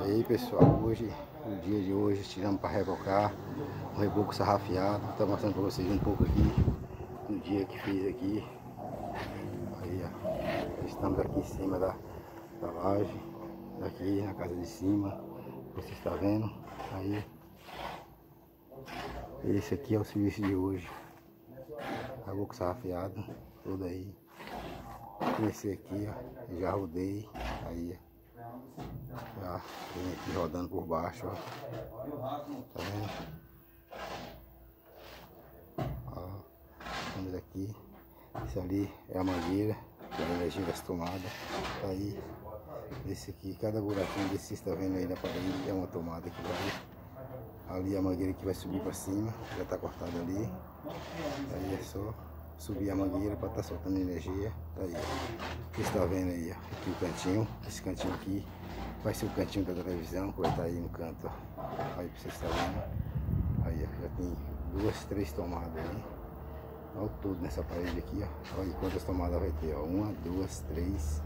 Aí pessoal, hoje, no dia de hoje, tiramos para rebocar um reboco sarrafiado. Estou mostrando para vocês um pouco aqui do dia que fiz aqui. Aí ó, estamos aqui em cima da, da laje, aqui na casa de cima, você está vendo? Aí, esse aqui é o serviço de hoje. Reboco sarrafiado, tudo aí. Comecei aqui, ó, já rodei, aí ó. Vem aqui rodando por baixo, ó. Tá vendo? Ó, estamos aqui. Isso ali é a mangueira, que é a energia das tomadas. Tá aí. Esse aqui, cada buraquinho desse, está vendo aí na parede, é uma tomada que vai. Ali a mangueira que vai subir para cima, já está cortada ali. Aí é só subir a mangueira para estar tá soltando energia. Tá aí, Você está vendo aí, ó, aqui o cantinho, esse cantinho aqui vai ser o cantinho da televisão, que vai estar tá aí no canto, ó. Aí pra vocês estar vendo. Aí, já tem duas, três tomadas aí. Olha tudo nessa parede aqui, ó. Olha quantas tomadas vai ter, ó. Uma, duas, três,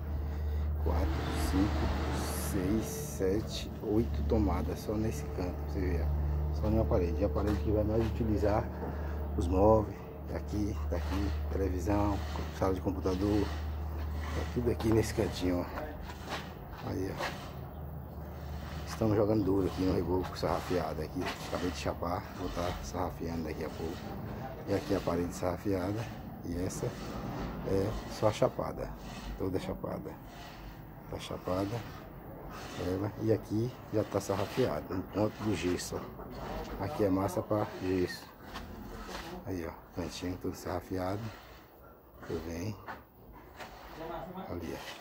quatro, cinco, seis, sete, oito tomadas só nesse canto, pra você ver, ó. Só na parede. E a parede que vai mais utilizar os móveis, Aqui, daqui, televisão, sala de computador. Tá tudo aqui nesse cantinho, ó. Aí, ó. Estamos jogando duro aqui no reboco sarrafiado aqui. Acabei de chapar, vou estar tá sarrafiando daqui a pouco. E aqui a parede sarrafiada. E essa é só chapada. Toda chapada. Tá chapada. Ela. E aqui já tá sarrafiado. No ponto do gesso. Aqui é massa para gesso. Aí, ó, cantinho tudo sarrafiado. Tu vem. Ali, ó.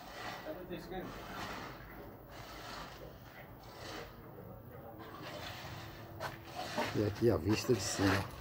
E aqui a vista de cima.